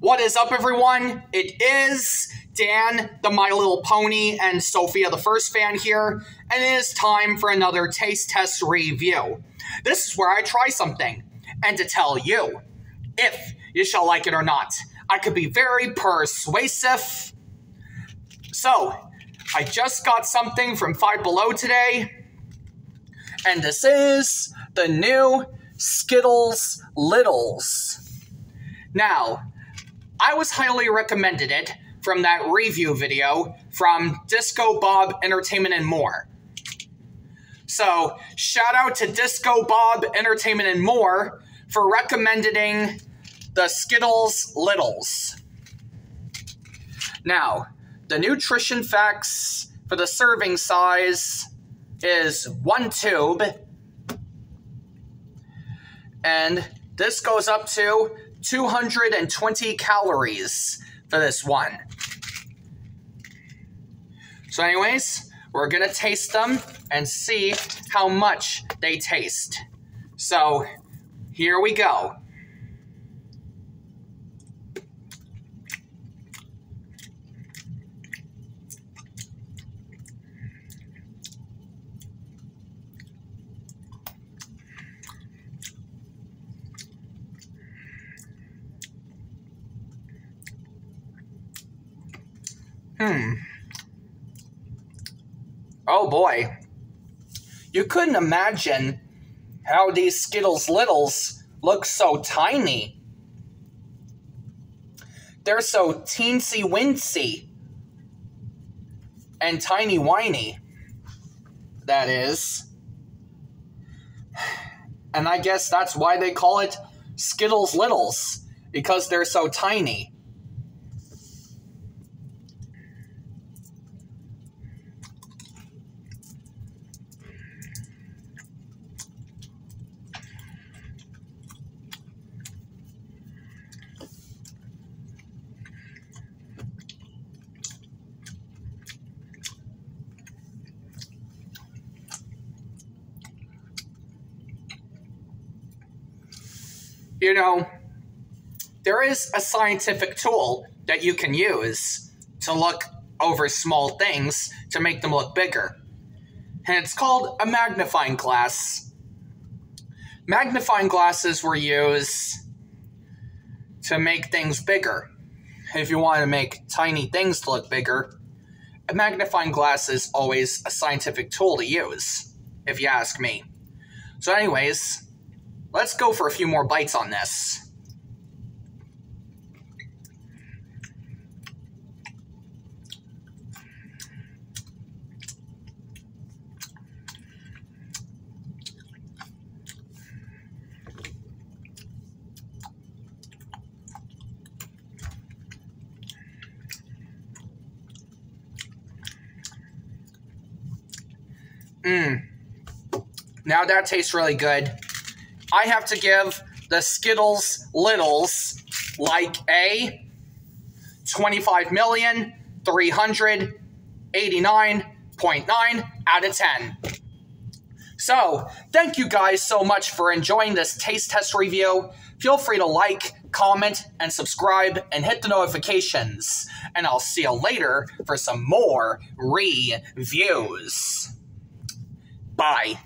What is up, everyone? It is Dan, the My Little Pony, and Sofia, the first fan here, and it is time for another taste test review. This is where I try something, and to tell you if you shall like it or not. I could be very persuasive. So, I just got something from Five Below today, and this is the new Skittles Littles. Now, I was highly recommended it from that review video from Disco Bob Entertainment and More. So, shout out to Disco Bob Entertainment and More for recommending the Skittles Littles. Now, the nutrition facts for the serving size is one tube, and this goes up to 220 calories for this one. So anyways, we're gonna taste them and see how much they taste. So here we go. Hmm. Oh boy. You couldn't imagine how these Skittles Littles look so tiny. They're so teensy wincy and tiny whiny. That is. And I guess that's why they call it Skittles Littles, because they're so tiny. You know, there is a scientific tool that you can use to look over small things to make them look bigger. And it's called a magnifying glass. Magnifying glasses were used to make things bigger. If you want to make tiny things look bigger, a magnifying glass is always a scientific tool to use, if you ask me. So, anyways, Let's go for a few more bites on this. Mmm. Now that tastes really good. I have to give the Skittles Littles like a 25 million 389.9 out of 10. So, thank you guys so much for enjoying this taste test review. Feel free to like, comment, and subscribe, and hit the notifications. And I'll see you later for some more reviews. Bye.